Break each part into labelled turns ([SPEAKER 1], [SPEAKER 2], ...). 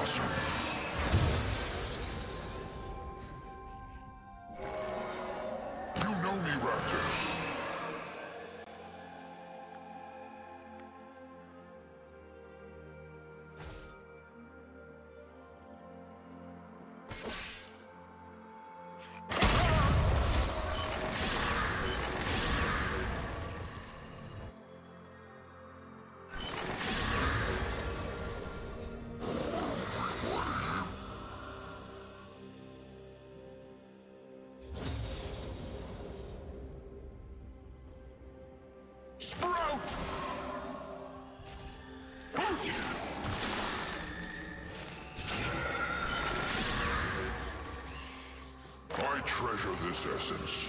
[SPEAKER 1] awesome. I treasure this essence.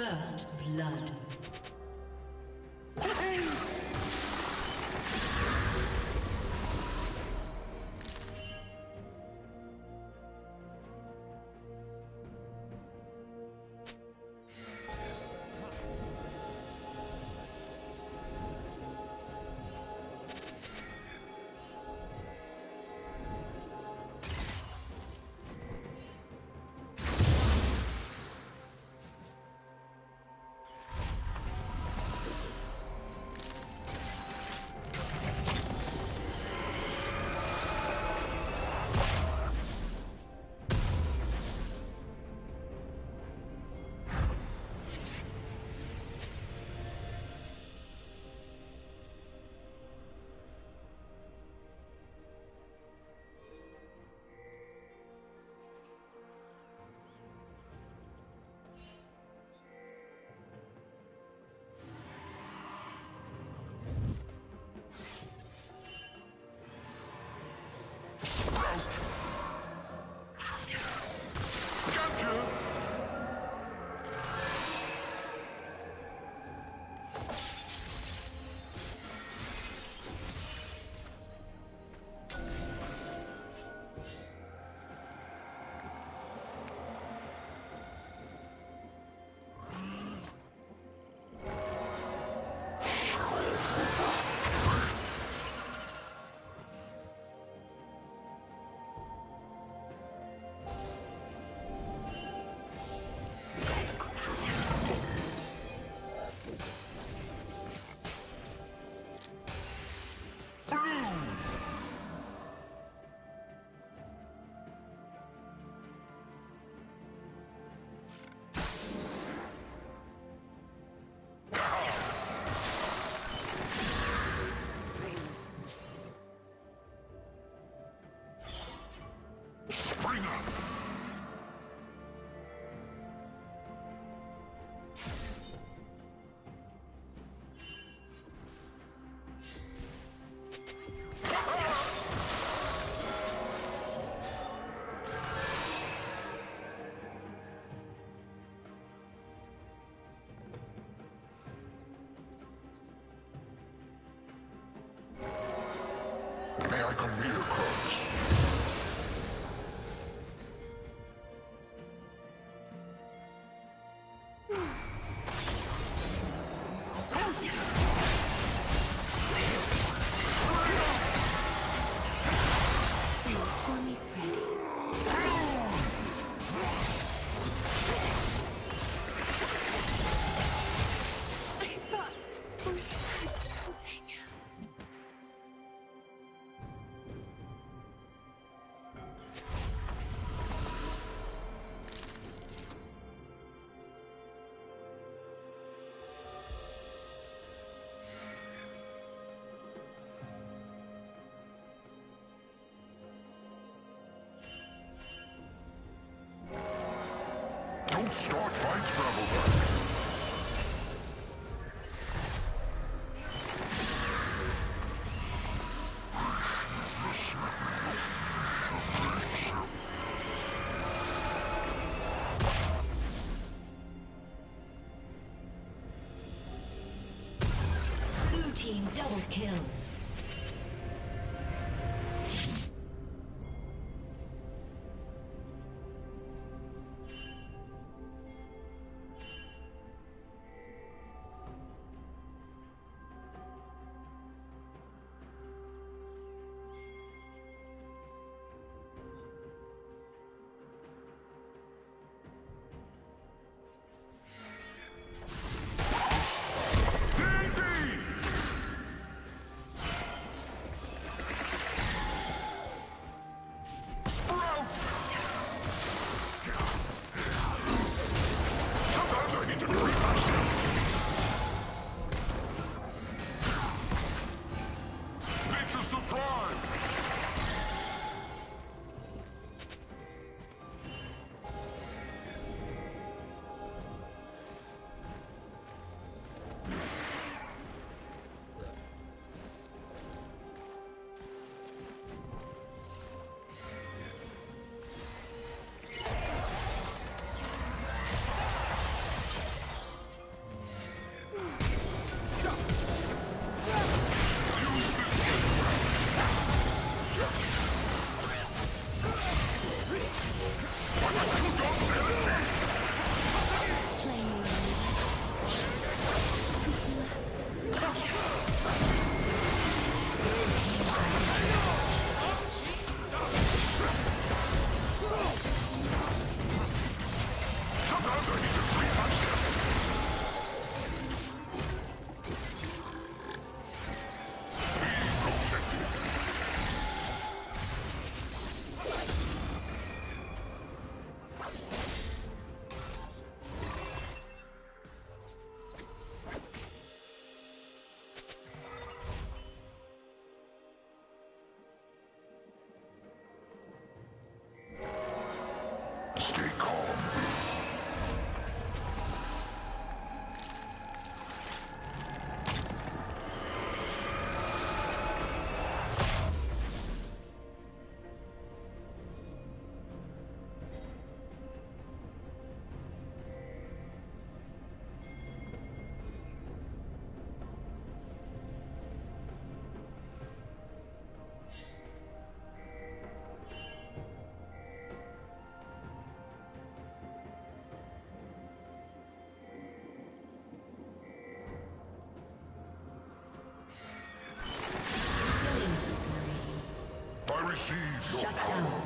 [SPEAKER 2] First blood.
[SPEAKER 1] I
[SPEAKER 2] start fights, Traveler.
[SPEAKER 1] Blue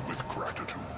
[SPEAKER 2] with gratitude.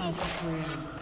[SPEAKER 1] 哎。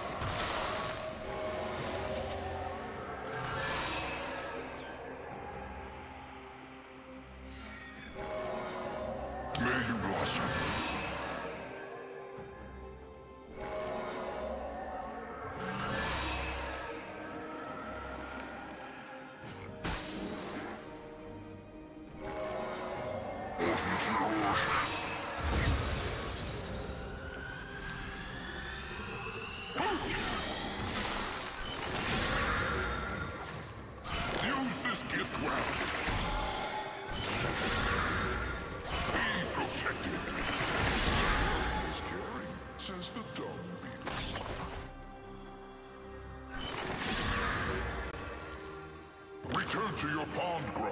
[SPEAKER 2] to your pond
[SPEAKER 1] Grove.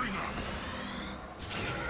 [SPEAKER 2] Spring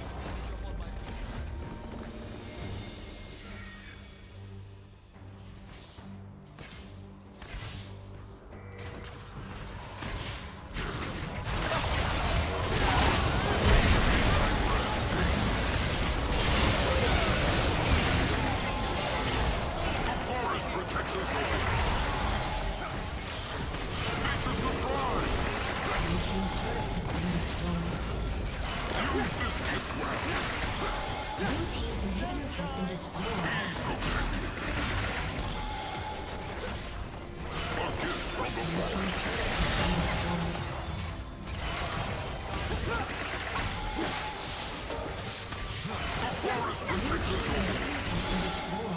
[SPEAKER 1] Forest, protect the
[SPEAKER 2] Destroy.